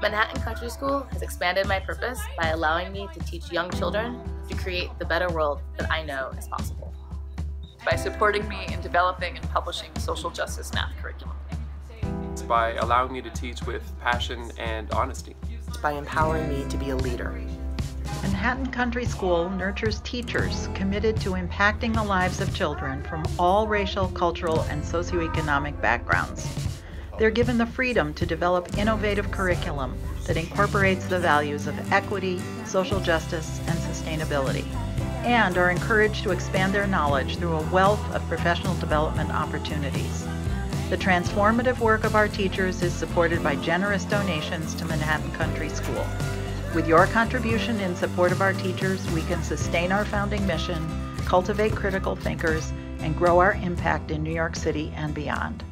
Manhattan Country School has expanded my purpose by allowing me to teach young children to create the better world that I know is possible. By supporting me in developing and publishing social justice math curriculum. It's by allowing me to teach with passion and honesty. It's by empowering me to be a leader. Manhattan Country School nurtures teachers committed to impacting the lives of children from all racial, cultural, and socioeconomic backgrounds. They're given the freedom to develop innovative curriculum that incorporates the values of equity, social justice, and sustainability, and are encouraged to expand their knowledge through a wealth of professional development opportunities. The transformative work of our teachers is supported by generous donations to Manhattan Country School. With your contribution in support of our teachers, we can sustain our founding mission, cultivate critical thinkers, and grow our impact in New York City and beyond.